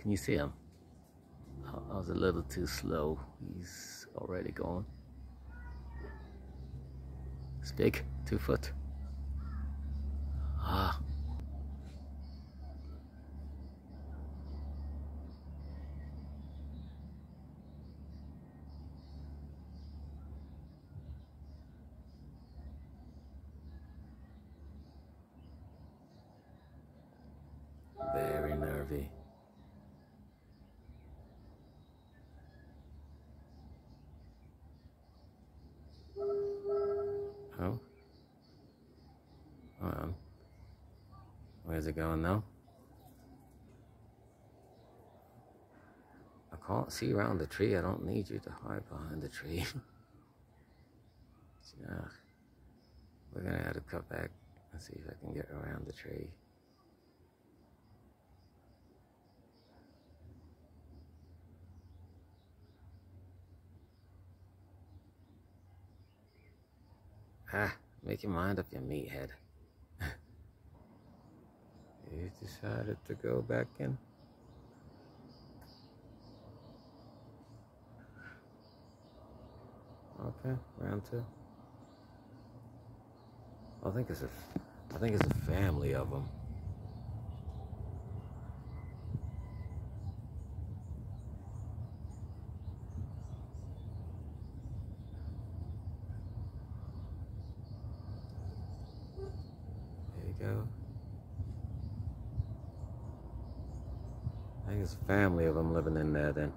Can you see him? I was a little too slow. He's already gone. It's big, two foot. Oh. Hold on. Where's it going now? I can't see around the tree. I don't need you to hide behind the tree. We're gonna have to cut back and see if I can get around the tree. Ah, make your mind up, you meathead. you decided to go back in? Okay, round two. I think it's a, I think it's a family of them. Go. I think it's a family of them living in there then.